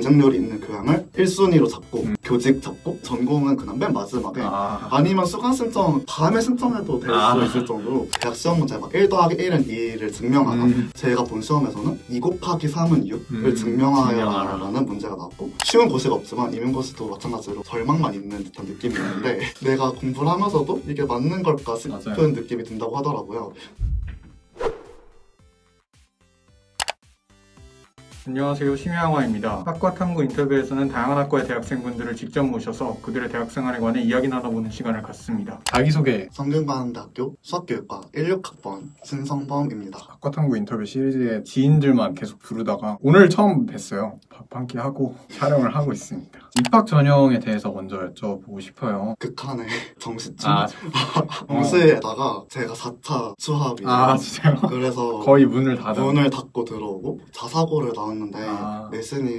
경쟁률이 있는 교양을 1순위로 잡고 음. 교직 잡고 전공은 그냥 맨 마지막에 아, 아니면 수강 신청 다음에 신청해도 될수 아. 있을 정도로 대학 시험 문제 막1 더하기 1은 2를 증명하라 음. 제가 본 시험에서는 2 곱하기 3은 6을 음, 증명하여라라는. 문제가 나왔고 쉬운 고시가 없지만 임용고시도 마찬가지로 절망만 있는 듯한 느낌이 있는데 내가 공부를 하면서도 이게 맞는 걸까 싶은 맞아요. 느낌이 든다고 하더라고요 안녕하세요. 심야영화입니다. 학과 탐구 인터뷰에서는 다양한 학과의 대학생분들을 직접 모셔서 그들의 대학생활에 관해 이야기 나눠보는 시간을 갖습니다. 자기소개. 성균관대학교 수학교육과 16학번 신성범입니다 학과 탐구 인터뷰 시리즈의 지인들만 계속 부르다가 오늘 처음 뵀어요. 밥한끼 하고 촬영을 하고 있습니다. 입학 전형에 대해서 먼저 여쭤보고 싶어요. 극한의 정시쯤 아, 정시에다가 제가 4차 수합이에요 아 진짜요? 그래서 거의 문을 닫아. 문을 닫고 들어오고 자사고를 나왔는데 아.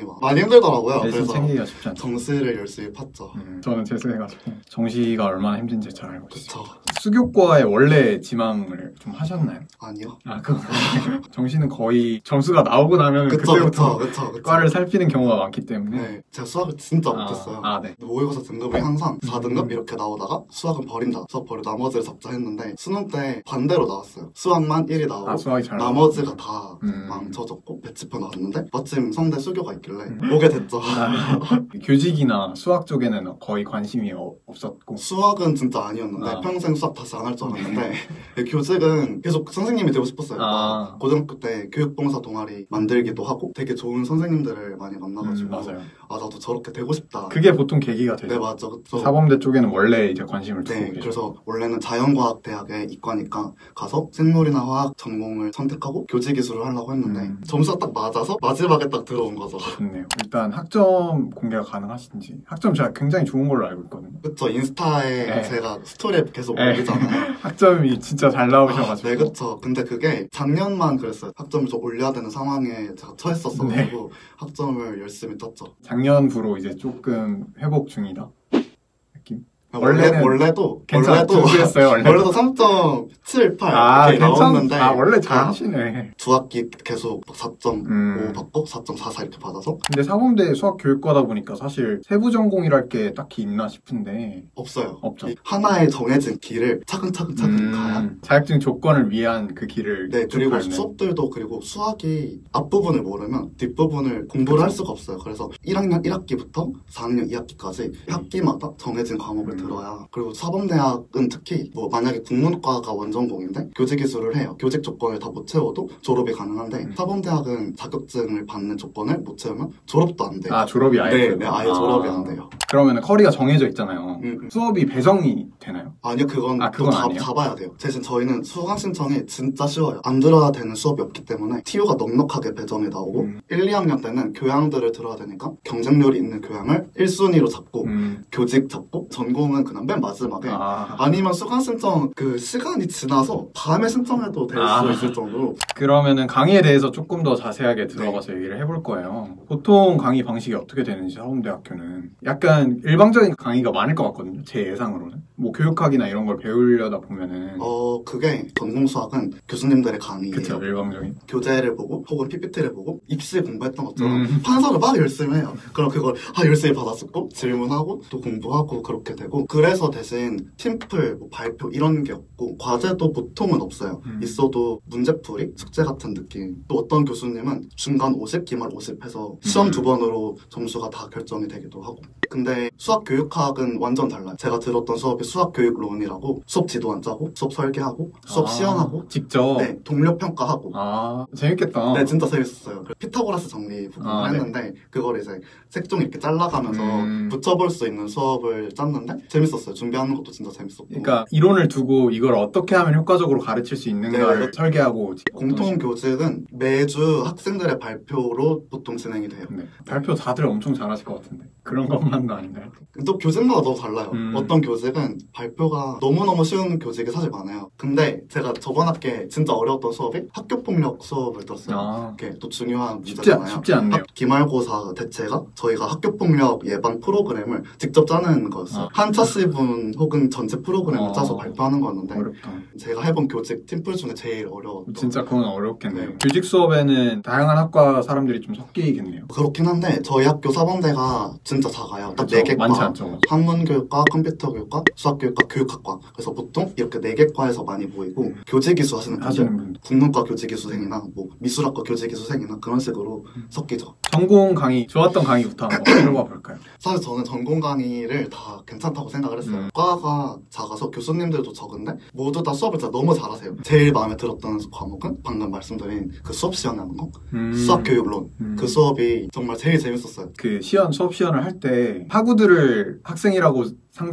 막 많이 힘들더라고요. 내신 그래서 챙기기가 쉽지 않죠. 정시를 열심히 팠죠. 음, 저는 재수해가지고 정시가 얼마나 힘든지 잘 알고 있어요. 그쵸. 수교과에 원래 지망을 좀 하셨나요? 아니요. 아 그거 정시는 거의 점수가 나오고 나면 그쵸, 그때부터 그쵸, 그쵸, 그쵸. 과를 살 피는 경우가 많기 때문에 네, 제가 수학을 진짜 아, 못했어요. 아, 네. 모의고사 등급이 항상 4등급 음. 이렇게 나오다가 수학은 버린다. 수학 버리고 나머지를 잡자 했는데 수능 때 반대로 나왔어요. 수학만 1이 나오고 아 나머지가 다 음. 망쳐졌고 배치표 나왔는데 마침 성대 수교가 있길래 음. 오게 됐죠. 아, 교직이나 수학 쪽에는 거의 관심이 어- 없었고 수학은 진짜 아니었는데 아. 평생 수학 다시 안 할 줄 알았는데 교직은 계속 선생님이 되고 싶었어요. 아. 막 고등학교 때 교육봉사 동아리 만들기도 하고 되게 좋은 선생님들을 많이 만나가지고 음, 맞아요. 아 나도 저렇게 되고 싶다. 그게 보통 계기가 되죠. 네 맞죠. 그쵸. 사범대 쪽에는 원래 이제 관심을 두고 네, 계죠. 그래서 원래는 자연과학 대학에 이과니까 가서 생물이나 화학 전공을 선택하고 교직 기술을 하려고 했는데 음. 점수가 딱 맞아서 마지막에 딱 들어온 거죠. 좋네요. 일단 학점 공개가 가능하신지 학점 제가 굉장히 좋은 걸로 알고 있거든요. 그쵸 인스타에 네. 제가 스토리에 계속 네. 올리잖아요. 학점이 진짜 잘 나오셔가지고 네, 그쵸. 근데 그게 작년만 그랬어요. 학점을 좀 올려야 되는 상황에 제가 처했었어가지고 네. 학점 을 열심히 땄죠. 작년부로 이제 조금 회복 중이다. 느낌? 원래, 원래도, 괜찮 원래도, 준비했어요 원래. 원래도 3.78 아 이렇게 괜찮. 나왔는데 아 원래 잘 아, 하시네. 두 학기 계속 4.5 음. 받고 4.44 이렇게 받아서 근데 사범대 수학 교육과다 보니까 사실 세부 전공이랄 게 딱히 있나 싶은데 없어요. 없죠. 이 하나의 정해진 길을 차근차근 차근 가야 음, 자격증 조건을 위한 그 길을 네, 쭉 그리고 밟는. 수업들도 그리고 수학이 앞부분을 모르면 뒷부분을 공부를 할 수가 없어요. 그래서 1학년 1학기부터 4학년 2학기까지 학기마다 정해진 과목을 음. 들어야 그리고 사범대학은 특히 뭐 만약에 국문과가 원전공인데 교직 기술을 해요. 교직 조건을 다 못 채워도 졸업이 가능한데 음. 사범대학은 자격증을 받는 조건을 못 채우면 졸업도 안 돼요. 아 졸업이 아예 네? 네, 아예 아. 졸업이 안 돼요. 그러면 커리가 정해져 있잖아요. 음, 음. 수업이 배정이 되나요? 아니요, 그건, 아, 또 그건 잡, 아니에요? 잡아야 돼요. 대신 저희는 수강 신청이 진짜 쉬워요. 안 들어야 되는 수업이 없기 때문에 TU가 넉넉하게 배정이 나오고 음. 1, 2학년 때는 교양들을 들어야 되니까 경쟁률이 있는 교양을 1순위로 잡고 음. 교직 잡고 전공 은 그냥 맨 마지막에 아, 아니면 수강 신청 그 시간이 지나서 다음에 신청해도 될수 아. 있을 정도로 그러면은 강의에 대해서 조금 더 자세하게 들어가서 얘기를 해볼 거예요. 보통 강의 방식이 어떻게 되는지 사범대학교는 약간 일방적인 강의가 많을 것 같거든요. 제 예상으로는. 뭐 교육학이나 이런 걸 배우려다 보면은 어 그게 전공 수학은 교수님들의 강의예요. 그쵸 일방적인. 교재를 보고 혹은 PPT를 보고 입시 공부했던 것처럼 음. 판서를 막 열심히 해요. 그럼 그걸 아 열심히 받았었고 질문하고 또 공부하고 그렇게 되고 그래서 대신 팀플, 뭐 발표 이런 게 없고 과제도 보통은 없어요. 음. 있어도 문제풀이, 숙제 같은 느낌. 또 어떤 교수님은 중간 50, 기말 50 해서 시험 음. 두 번으로 점수가 다 결정이 되기도 하고. 근데 수학 교육학은 완전 달라요. 제가 들었던 수업이 수학 교육론이라고 수업 지도 안 짜고 수업 설계하고 수업 아, 시연하고 직접. 네, 동료 평가하고 아 재밌겠다. 네, 진짜 재밌었어요. 그 피타고라스 정리 부분을 아, 네. 했는데 그걸 이제 색종 이렇게 잘라가면서 음. 붙여볼 수 있는 수업을 짰는데 재밌었어요. 준비하는 것도 진짜 재밌었고. 그러니까 이론을 두고 이걸 어떻게 하면 효과적으로 가르칠 수 있는가를 네. 설계하고 공통 교직은 매주 학생들의 발표로 보통 진행이 돼요. 네. 발표 다들 엄청 잘하실 것 같은데 그런 것만 장난도 아닌가요? 또 교직마다 너무 달라요. 음. 어떤 교직은 발표가 너무너무 쉬운 교직이 사실 많아요. 근데 제가 저번 학기에 진짜 어려웠던 수업이 학교폭력 수업을 들었어요. 아, 이게 또 중요한 쉽지, 문제잖아요. 쉽지 않네요. 학- 기말고사 대체가 저희가 학교폭력 예방 프로그램을 직접 짜는 거였어요. 아. 한 차시분 혹은 전체 프로그램을 어. 짜서 발표하는 거였는데 어렵다. 제가 해본 교직 팀플 중에 제일 어려웠던 진짜 그건 어렵겠네요. 네. 교직 수업에는 다양한 학과 사람들이 좀 섞이겠네요. 그렇긴 한데 저희 학교 사범대가 진짜 작아요. 딱 네. 개과. 한문교육과, 컴퓨터교육과, 수학교육과, 교육학과. 그래서 보통 이렇게 네 개 과에서 많이 모이고 교직이수 하시는 분들. 국문과 교직이수생이나 뭐 미술학과 교직이수생이나 그런 식으로 음. 섞이죠. 전공 강의, 좋았던 강의부터 한번 들어봐 볼까요? 사실 저는 전공 강의를 다 괜찮 다고 생각을 했어요. 음. 과가 작아서 교수님들도 적은데 모두 다 수업을 진짜 너무 잘하세요. 제일 마음에 들었던 과목은 방금 말씀드린 그 수업 시연하는 거, 음, 수학 교육론. 음. 그 수업이 정말 제일 재밌었어요. 그 시연, 수업 시연을 할 때 학우들을 학생이라고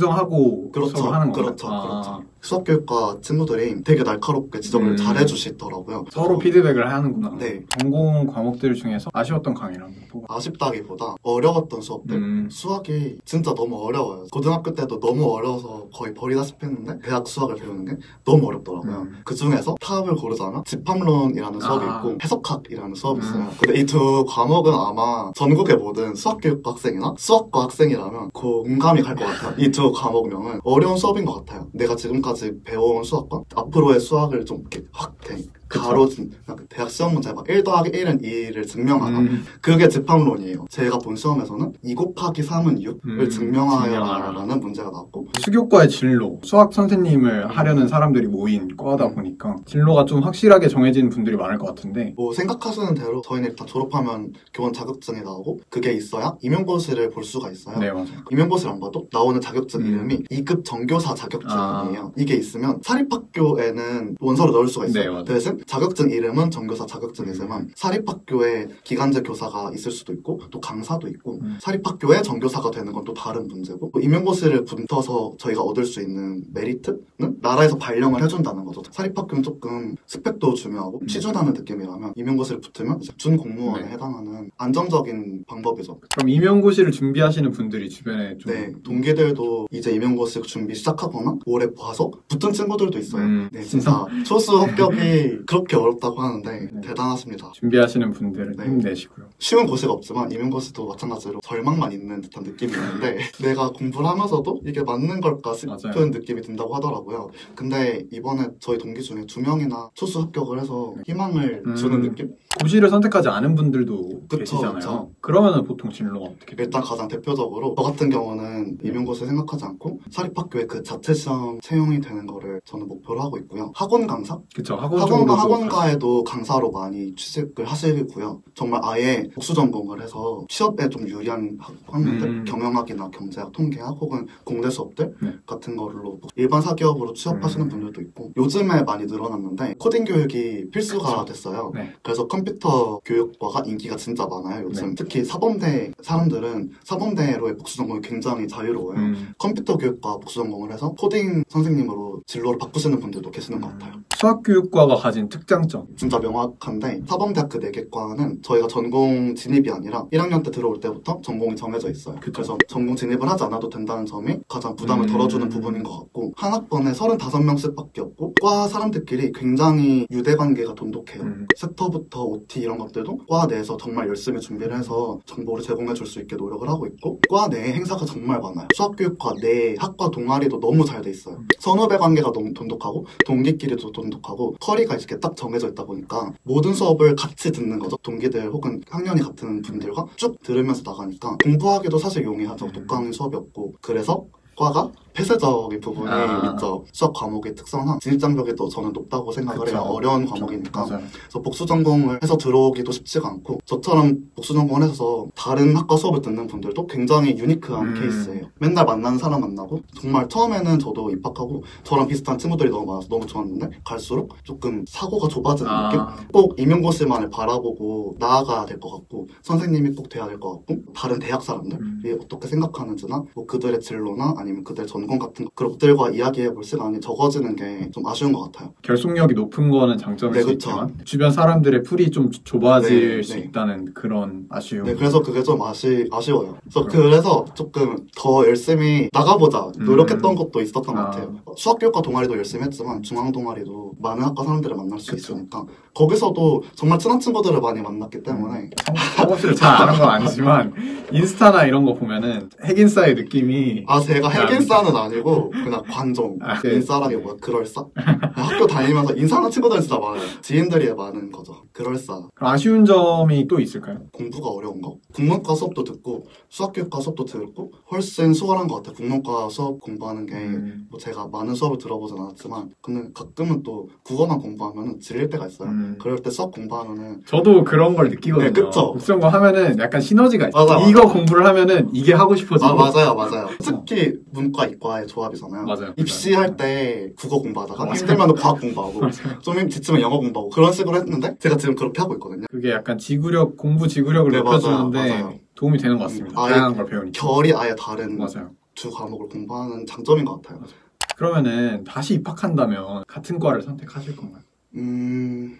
상정하고 그렇죠. 수업을 하는 거예요? 그렇죠. 아, 그렇죠. 수학교육과 친구들이 되게 날카롭게 지적을 음. 잘 해주시더라고요. 서로 피드백을 하는구나. 네. 전공 과목들 중에서 아쉬웠던 한번 보고. 아쉽다기보다 어려웠던 수업들 음, 수학이 진짜 너무 어려워요 고등학교 때도 너무 어려워서 거의 버리다시피 했는데 대학 수학을 배우는 게 너무 어렵더라고요 음. 그 중에서 타협을 고르자면 집합론이라는 수업이 아. 있고 해석학이라는 수업이 음. 있어요 근데 이 두 과목은 아마 전국의 모든 수학 교육과 학생이나 수학과 학생이라면 공감이 갈 것 같아요 이두 과목명은 어려운 수업인 것 같아요 내가 지금까지 배워온 수학과 앞으로의 수학을 좀 이렇게 확 이렇게 그쵸. 가로진 그 대학 시험 문제 막 1 더하기 1은 2를 증명하라 음, 그게 집합론이에요. 제가 본 시험에서는 2 곱하기 3은 6을 음, 증명하여라라는 문제가 나왔고 수교과의 진로, 수학 선생님을 하려는 사람들이 모인 과다 보니까 진로가 좀 확실하게 정해진 분들이 많을 것 같은데 뭐 생각하시는 대로 저희는 일단 졸업하면 교원 자격증이 나오고 그게 있어야 임용고시를 볼 수가 있어요. 네 맞아요. 임용고시를 안 봐도 나오는 자격증 음. 이름이 2급 정교사 자격증이에요. 아. 이게 있으면 사립학교에는 원서를 넣을 수가 있어요. 네. 대신 자격증 이름은 정교사 자격증이지만 사립학교에 기간제 교사가 있을 수도 있고 또 강사도 있고 음. 사립학교에 정교사가 되는 건 또 다른 문제고 또 임용고시를 붙어서 저희가 얻을 수 있는 메리트는 나라에서 발령을 해준다는 거죠. 사립학교는 조금 스펙도 중요하고 음. 취준하는 느낌이라면 임용고시를 붙으면 준공무원에 네. 해당하는 안정적인 방법이죠. 그럼 임용고시를 준비하시는 분들이 주변에 좀 네, 동기들도 이제 임용고시 준비 시작하거나 올해 봐서 붙은 친구들도 있어요. 음, 네, 진짜 초수 합격이 그렇게 어렵다고 하는데 네. 대단하십니다. 준비하시는 분들은 네. 힘내시고요. 쉬운 고시가 없지만 임용고시도 마찬가지로 절망만 있는 듯한 느낌이 있는데 내가 공부를 하면서도 이게 맞는 걸까 싶은 맞아요. 느낌이 든다고 하더라고요. 근데 이번에 저희 동기 중에 두 명이나 초수 합격을 해서 희망을 음. 주는 느낌? 고시를 선택하지 않은 분들도 그쵸, 계시잖아요. 그쵸. 그러면 보통 진로가 어떻게? 일단 가장 대표적으로 저 같은 경우는 임용고시 생각하지 않고 사립학교에 그 자체 시험 채용이 되는 거를 저는 목표로 하고 있고요. 학원 강사? 그쵸 학원 학원 과 쪽으로도 학원가에도 강사로 많이 취직을 하시고요. 정말 아예 복수 전공을 해서 취업에 좀 유리한 학- 학년들, 음. 경영학이나 경제학, 통계학 혹은 공대 수업들 네. 같은 거로 일반 사기업으로 취업하시는 음. 분들도 있고 요즘에 많이 늘어났는데 코딩 교육이 필수가 됐어요. 네. 그래서 컴퓨터 교육과가 인기가 진짜 많아요. 요즘 네. 특히 사범대 사람들은 사범대로의 복수 전공이 굉장히 자유로워요. 음, 컴퓨터 교육과 복수 전공을 해서 코딩 선생님으로 진로를 바꾸시는 분들도 계시는 것 같아요. 수학 교육과가 가진 특장점 진짜 명확한데 사범대학 그 4개과는 저희가 전공 진입이 아니라 1학년 때 들어올 때부터 전공이 정해져 있어요. 그쵸. 그래서 전공 진입을 하지 않아도 된다는 점이 가장 부담을 음. 덜어주는 부분인 것 같고 한 학번에 35명씩밖에 없고 과 사람들끼리 굉장히 유대관계가 돈독해요. 음, 섹터부터 OT 이런 것들도 과 내에서 정말 열심히 준비를 해서 정보를 제공해 줄 수 있게 노력을 하고 있고 과 내에 행사가 정말 많아요. 수학교육과 내 학과 동아리도 너무 잘 돼 있어요. 선후배 관계가 너무 돈독하고 동기끼리도 돈독하고 커리가 이렇게 딱 정해져 있다 보니까 모든 수업을 같이 듣는 거죠. 동기들 혹은 학년이 같은 분들과 쭉 들으면서 나가니까 공부하기도 사실 용이하죠. 독강의 수업이 없고 그래서 과가 폐쇄적인 부분이 아. 있죠. 수학 과목의 특성상 진입장벽이 또 저는 높다고 생각을 그쵸. 해요. 어려운 과목이니까. 맞아요. 그래서 복수 전공을 해서 들어오기도 쉽지가 않고 저처럼 복수 전공을 해서 다른 학과 수업을 듣는 분들도 굉장히 유니크한 음. 케이스예요. 맨날 만나는 사람 만나고 정말 처음에는 저도 입학하고 저랑 비슷한 친구들이 너무 많아서 너무 좋았는데 갈수록 조금 사고가 좁아지는 느낌? 아, 꼭 임용고시만을 바라보고 나아가야 될 것 같고 선생님이 꼭 돼야 될 것 같고 다른 대학 사람들이 음. 어떻게 생각하는지나 뭐 그들의 진로나 아니면 그들 전공 원건 같은 그룹들과 이야기해 볼 시간이 적어지는 게 좀 아쉬운 것 같아요. 결속력이 높은 거는 장점일 네, 수 그쵸. 있지만 주변 사람들의 풀이 좀 좁아질 네, 수 네. 있다는 그런 아쉬움. 네, 그래서 그게 좀 아쉬, 아쉬워요. 그래서 그럼. 그래서 조금 더 열심히 나가보자 노력했던 음. 것도 있었던 것 아. 같아요. 수학교육과 동아리도 열심히 했지만 중앙 동아리도 많은 학과 사람들을 만날 수 그쵸. 있으니까 거기서도 정말 친한 친구들을 많이 만났기 때문에 작업실을 잘 아는 건 아니지만 인스타나 이런 거 보면은 핵인싸의 느낌이 아 제가 아, 핵인싸는 아니고 그냥 관종 아, 네. 인싸라기 뭐야 그럴싸 학교 다니면서 인사하는 친구들은 진짜 많아요 지인들이 많은 거죠 그럴싸 아쉬운 점이 또 있을까요? 공부가 어려운 거 국문과 수업도 듣고 수학교육과 수업도 듣고 훨씬 수월한 것 같아요 국문과 수업 공부하는 게 음, 뭐 제가 많은 수업을 들어보진 않았지만 근데 가끔은 또 국어만 공부하면 질릴 때가 있어요 음. 그럴 때 수학 공부하면은 저도 그런 걸 느끼거든요. 네, 그쵸. 국정고 하면은 약간 시너지가 있어요. 맞아, 이거 맞아. 공부를 하면은 이게 하고 싶어지고. 아 맞아요 맞아요 특히 문과 이과 의 조합이잖아요 맞아요. 입시할 때 국어 공부하다가 맞아요. 힘들면 과학 공부하고 맞아요. 좀 지치면 영어 공부하고 그런 식으로 했는데 제가 지금 그렇게 하고 있거든요 그게 약간 지구력, 공부 지구력을 네, 높여주는데 맞아요, 맞아요. 도움이 되는 것 같습니다. 아예 다양한 걸 배우니까. 결이 아예 다른 맞아요. 두 과목을 공부하는 장점인 것 같아요 그러면은 다시 입학한다면 같은 과를 선택하실 건가요? 음